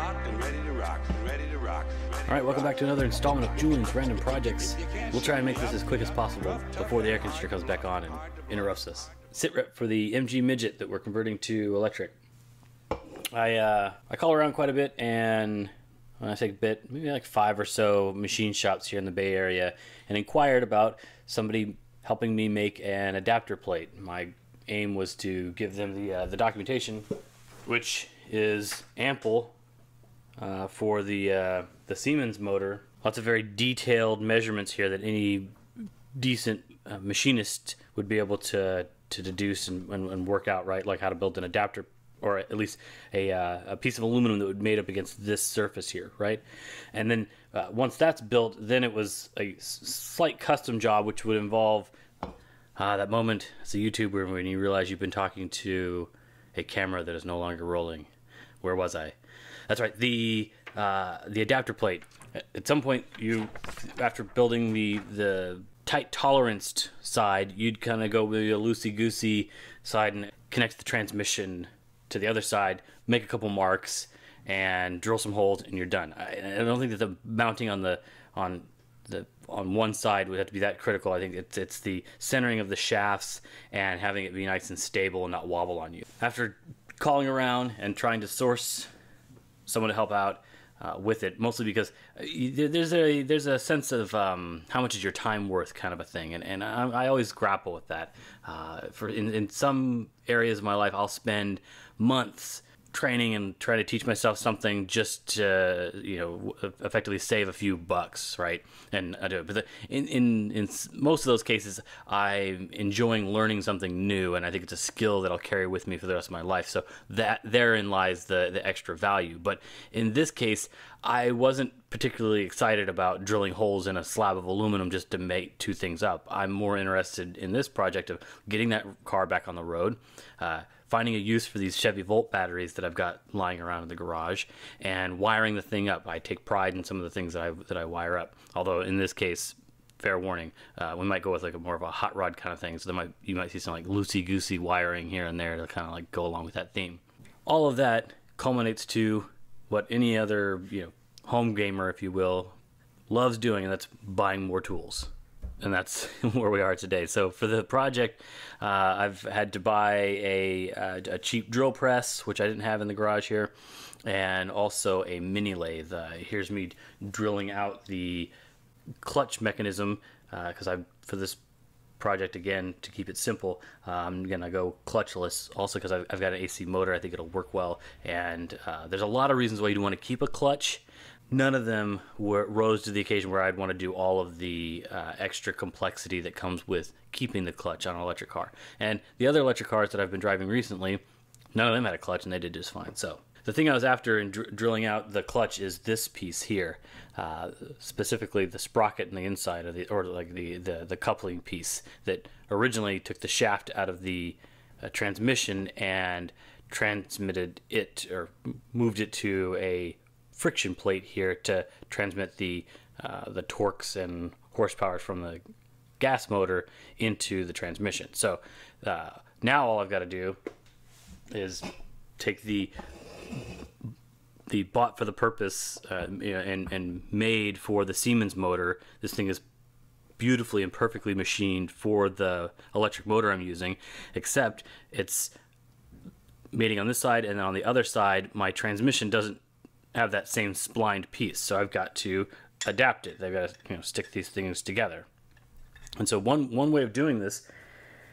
locked and ready to rock, ready to rock. ready All right, welcome back to another installment of Julian's Random Projects. We'll try and make this as quick as possible before the air conditioner comes back on and interrupts us. Sit rep for the MG Midget that we're converting to electric. I uh, I call around quite a bit, and when I say a bit, maybe like five or so machine shops here in the Bay Area, and inquired about somebody helping me make an adapter plate. My aim was to give them the uh, the documentation, which is ample uh, for the uh, the Siemens motor. Lots of very detailed measurements here that any decent uh, machinist would be able to to deduce and, and, and work out right, like how to build an adapter or at least a, uh, a piece of aluminum that would made up against this surface here, right? And then uh, once that's built, then it was a slight custom job, which would involve uh, that moment as a YouTuber when you realize you've been talking to a camera that is no longer rolling. Where was I? That's right. The uh, the adapter plate. At some point, you after building the the tight toleranced side, you'd kind of go with a loosey goosey side and connect the transmission to the other side, make a couple marks, and drill some holes, and you're done. I, I don't think that the mounting on the on the on one side would have to be that critical. I think it's it's the centering of the shafts and having it be nice and stable and not wobble on you. After calling around and trying to source someone to help out uh, with it, mostly because uh, there's a there's a sense of um, how much is your time worth, kind of a thing, and and I, I always grapple with that. Uh, for in, in some areas of my life, I'll spend months training and trying to teach myself something just to you know effectively save a few bucks right? And I do it. But the, in, in in most of those cases I'm enjoying learning something new and I think it's a skill that I'll carry with me for the rest of my life. So that therein lies the the extra value. But in this case I wasn't particularly excited about drilling holes in a slab of aluminum just to make two things up I'm more interested in this project of getting that car back on the road uh, finding a use for these Chevy Volt batteries that I've got lying around in the garage and wiring the thing up. I take pride in some of the things that I that I wire up. Although in this case, fair warning, uh, we might go with like a more of a hot rod kind of thing. So there might you might see some like loosey goosey wiring here and there to kind of like go along with that theme. All of that culminates to what any other you know home gamer, if you will, loves doing, and that's buying more tools and that's where we are today. So for the project, uh, I've had to buy a, uh, a cheap drill press, which I didn't have in the garage here, and also a mini lathe. Uh, here's me drilling out the clutch mechanism because I for this project again to keep it simple. Uh, I'm gonna go clutchless also because I've, I've got an AC motor. I think it'll work well, and uh, there's a lot of reasons why you'd want to keep a clutch. None of them were rose to the occasion where I'd want to do all of the uh, extra complexity that comes with keeping the clutch on an electric car. And the other electric cars that I've been driving recently, none of them had a clutch, and they did just fine. So the thing I was after in dr- drilling out the clutch is this piece here, uh, specifically the sprocket in the inside of the, or like the, the the coupling piece that originally took the shaft out of the uh, transmission and transmitted it or moved it to a friction plate here to transmit the uh, the torques and horsepower from the gas motor into the transmission. So uh, now all I've got to do is take the the bought for the purpose uh, and and made for the Siemens motor. This thing is beautifully and perfectly machined for the electric motor I'm using, except it's mating on this side and then on the other side my transmission doesn't have that same splined piece. So I've got to adapt it. I've got to you know stick these things together. And so one one way of doing this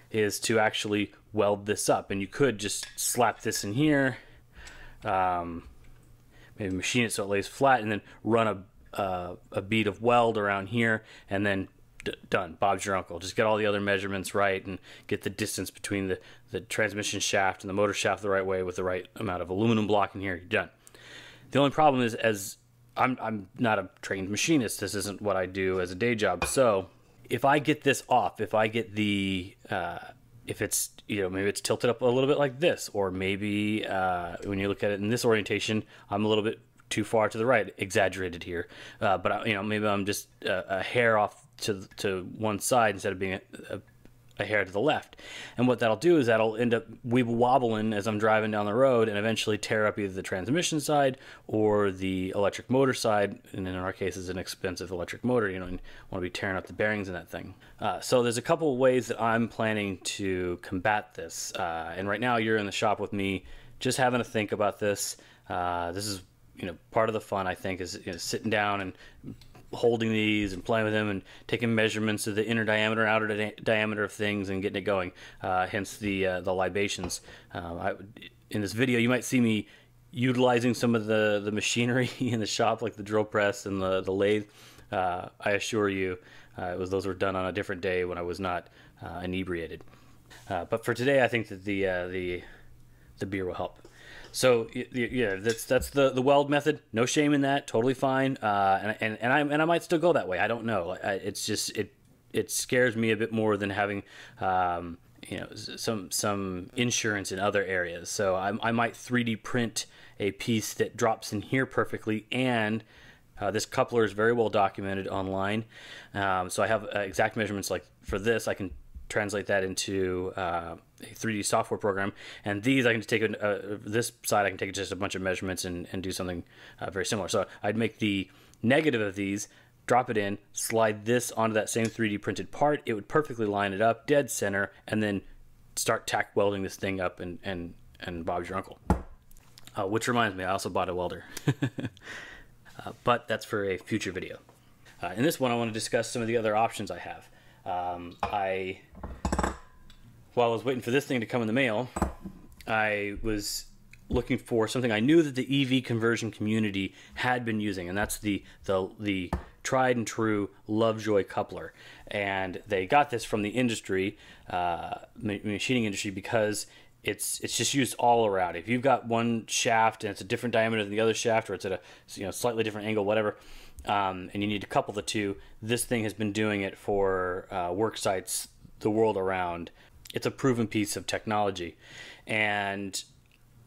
is to actually weld this up, and you could just slap this in here, um, maybe machine it so it lays flat, and then run a uh, a bead of weld around here, and then done. Bob's your uncle. Just get all the other measurements right, and get the distance between the the transmission shaft and the motor shaft the right way with the right amount of aluminum block in here. You're done. The only problem is, as I'm, I'm not a trained machinist, this isn't what I do as a day job. So if I get this off, if I get the, uh, if it's, you know, maybe it's tilted up a little bit like this, or maybe uh, when you look at it in this orientation, I'm a little bit too far to the right, exaggerated here. Uh, but, I- you know, maybe I'm just a, a hair off to, to one side instead of being a, a a hair to the left. And what that'll do is that'll end up weeble wobbling as I'm driving down the road and eventually tear up either the transmission side or the electric motor side. And in our case, it's an expensive electric motor, you know, and want to be tearing up the bearings in that thing. Uh, so there's a couple of ways that I'm planning to combat this. Uh, and right now you're in the shop with me just having to think about this. Uh, this is you know part of the fun I think is you know, sitting down and holding these and playing with them and taking measurements of the inner diameter outer di- diameter of things and getting it going. Uh, hence the uh, the libations. Uh, I, in this video, you might see me utilizing some of the, the machinery in the shop, like the drill press and the the lathe. Uh, I assure you, uh, it was those were done on a different day when I was not inebriated. but for today, I think that the the the beer will help. So yeah, that's that's the the weld method. No shame in that. Totally fine. Uh, and and and I and I might still go that way. I don't know. I, it's just it it scares me a bit more than having. Um, you know some some insurance in other areas so I, I might 3d print a piece that drops in here perfectly and uh, this coupler is very well documented online um, so i have uh, exact measurements like for this i can translate that into uh, a 3D software program. And these, I can take a, uh, this side, I can take just a bunch of measurements and, and do something uh, very similar. So I'd make the negative of these, drop it in, slide this onto that same 3D printed part. It would perfectly line it up, dead center, and then start tack welding this thing up and, and, and Bob's your uncle. Uh, which reminds me, I also bought a welder. Uh, but that's for a future video. Uh, in this one, I want to discuss some of the other options I have. Um, I, while I was waiting for this thing to come in the mail, I was looking for something I knew that the EV conversion community had been using, and that's the the the tried and true Lovejoy coupler. And they got this from the industry, uh, machining industry, because it's it's just used all around. If you've got one shaft and it's a different diameter than the other shaft, or it's at a you know slightly different angle, whatever, um, and you need to couple the two. This thing has been doing it for uh, work sites the world around. It's a proven piece of technology, and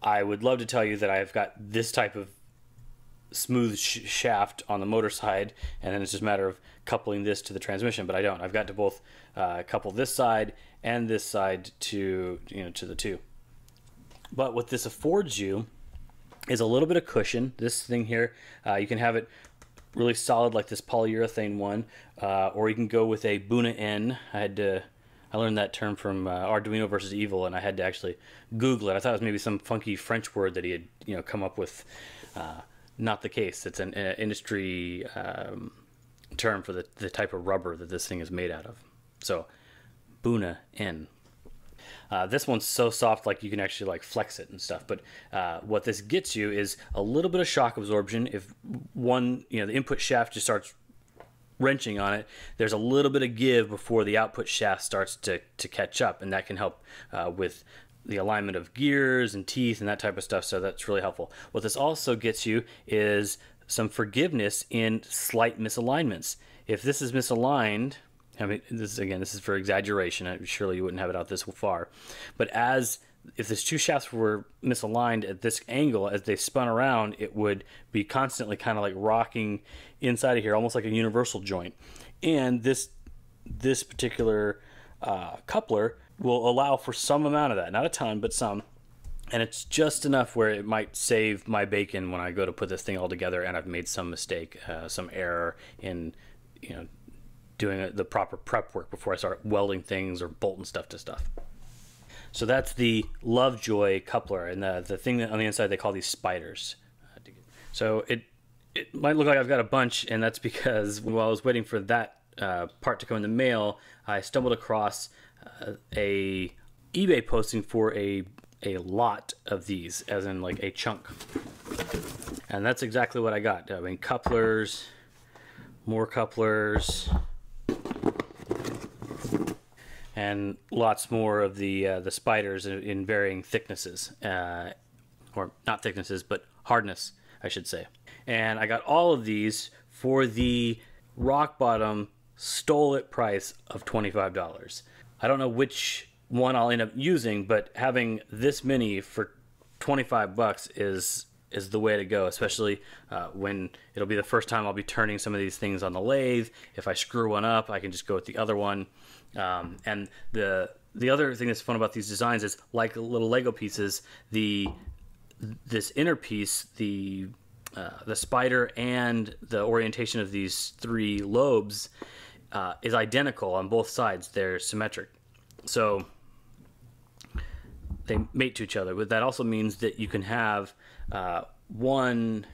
I would love to tell you that I've got this type of smooth sh- shaft on the motor side, and then it's just a matter of coupling this to the transmission. But I don't. I've got to both uh, couple this side and this side to you know to the two. But what this affords you is a little bit of cushion. This thing here, uh, you can have it really solid like this polyurethane one, uh, or you can go with a Buna N. I had to, I learned that term from uh, Arduino versus Evil, and I had to actually Google it. I thought it was maybe some funky French word that he had, you know, come up with. Uh, not the case. It's an uh, industry um, term for the, the type of rubber that this thing is made out of. So, Buna N. Uh, this one's so soft, like you can actually like flex it and stuff. But uh, what this gets you is a little bit of shock absorption. If one, you know, the input shaft just starts wrenching on it, there's a little bit of give before the output shaft starts to, to catch up, and that can help uh, with the alignment of gears and teeth and that type of stuff. So that's really helpful. What this also gets you is some forgiveness in slight misalignments. If this is misaligned, I mean, this is, again, this is for exaggeration. I, surely you wouldn't have it out this far, but as if these two shafts were misaligned at this angle as they spun around, it would be constantly kind of like rocking inside of here, almost like a universal joint. And this this particular uh, coupler will allow for some amount of that, not a ton, but some. And it's just enough where it might save my bacon when I go to put this thing all together and I've made some mistake, uh, some error in, you know, doing the proper prep work before I start welding things or bolting stuff to stuff. So that's the Lovejoy coupler, and the the thing on the inside they call these spiders. So it it might look like I've got a bunch, and that's because while I was waiting for that uh, part to come in the mail, I stumbled across uh, a eBay posting for a a lot of these, as in like a chunk, and that's exactly what I got. I mean, couplers, more couplers, and lots more of the uh, the spiders in, in varying thicknesses, uh, or not thicknesses, but hardness, I should say. And I got all of these for the rock bottom stole it price of twenty five dollars. I don't know which one I'll end up using, but having this many for twenty five bucks is is the way to go, especially uh, when it'll be the first time I'll be turning some of these things on the lathe. If I screw one up, I can just go with the other one. Um, and the the other thing that's fun about these designs is like little Lego pieces, the this inner piece, the uh, the spider and the orientation of these three lobes uh, is identical on both sides. They're symmetric, so they mate to each other. But that also means that you can have uh, one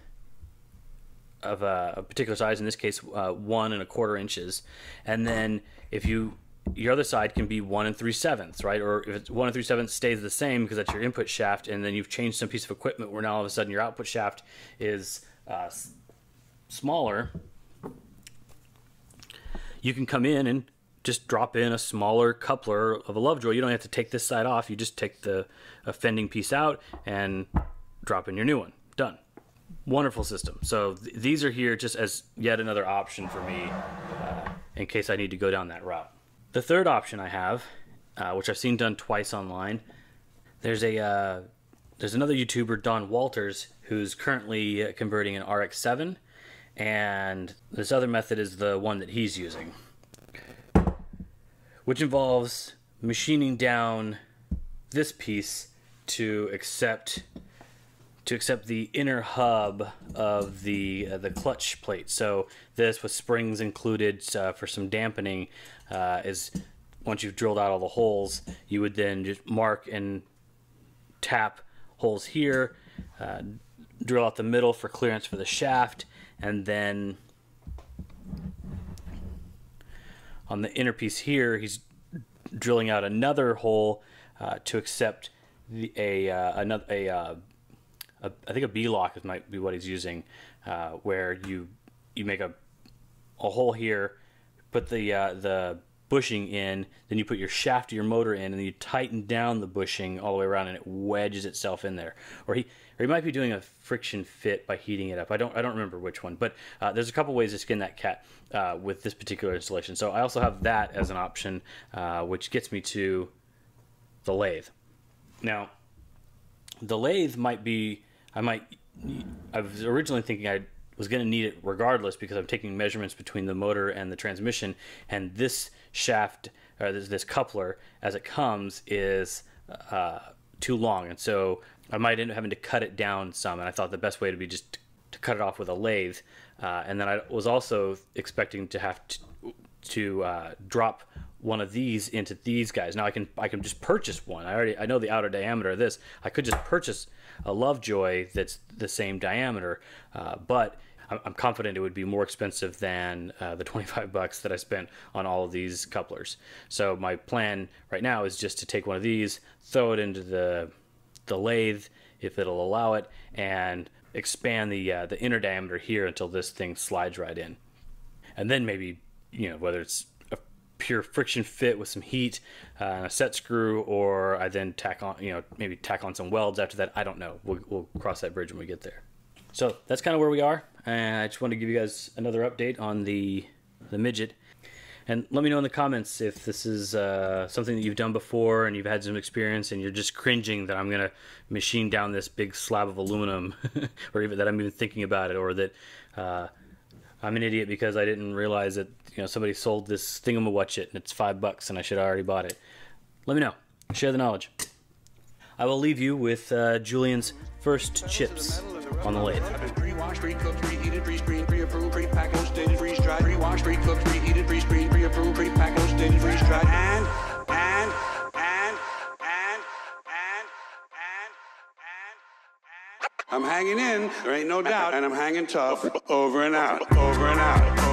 of a, a, particular size, in this case, uh, one and a quarter inches, and then if you your other side can be one and three sevenths, right? Or if it's one and three sevenths stays the same because that's your input shaft, and then you've changed some piece of equipment where now all of a sudden your output shaft is uh, smaller. You can come in and just drop in a smaller coupler of a Lovejoy. You don't have to take this side off. You just take the offending piece out and drop in your new one. Done. Wonderful system. So th- these are here just as yet another option for me uh, in case I need to go down that route. The third option I have, uh, which I've seen done twice online, there's a uh, there's another YouTuber Don Walters who's currently converting an RX-7, and this other method is the one that he's using, which involves machining down this piece to accept to accept the inner hub of the uh, the clutch plate. So this with springs included uh, for some dampening uh, is once you've drilled out all the holes, you would then just mark and tap holes here, uh, drill out the middle for clearance for the shaft, and then on the inner piece here, he's drilling out another hole uh, to accept the, a uh, another a, uh, a, I think a B lock might be what he's using, uh, where you you make a a hole here, put the uh, the bushing in, then you put your shaft of your motor in, and then you tighten down the bushing all the way around, and it wedges itself in there. Or he or he might be doing a friction fit by heating it up. I don't I don't remember which one, but uh, there's a couple ways to skin that cat uh, with this particular installation. So I also have that as an option, uh, which gets me to the lathe. Now, the lathe might be I might I was originally thinking I was going to need it regardless because I'm taking measurements between the motor and the transmission, and this shaft or this, this coupler as it comes is uh, too long, and so I might end up having to cut it down some. And I thought the best way to be just to cut it off with a lathe, uh, and then I was also expecting to have to, to uh, drop one of these into these guys. Now I can I can just purchase one. I already I know the outer diameter of this. I could just purchase a Lovejoy that's the same diameter, uh, but I'm confident it would be more expensive than uh, the 25 bucks that I spent on all of these couplers. So my plan right now is just to take one of these, throw it into the the lathe if it'll allow it, and expand the uh, the inner diameter here until this thing slides right in, and then maybe you know whether it's a pure friction fit with some heat uh, and a set screw, or I then tack on you know maybe tack on some welds after that. I don't know. We'll, we'll cross that bridge when we get there. So that's kind of where we are. And I just want to give you guys another update on the the midget. And let me know in the comments if this is uh, something that you've done before and you've had some experience and you're just cringing that I'm going to machine down this big slab of aluminum or even that I'm even thinking about it or that uh, I'm an idiot because I didn't realize that you know somebody sold this thingamawatchit and it's five bucks and I should have already bought it. Let me know. Share the knowledge. I will leave you with uh, Julian's first chips on the lathe. Pre-washed, pre-cooked, preheated, pre-screened, pre-approved, pre-packaged, stated, freeze-dried. Pre-washed, pre-cooked, preheated, pre-screened, pre-approved, pre-packaged, stated, freeze-dried. And, and, and, and, and, and, and, I'm hanging in, there ain't no doubt, and I'm hanging tough. Over and out, over and out.